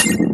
you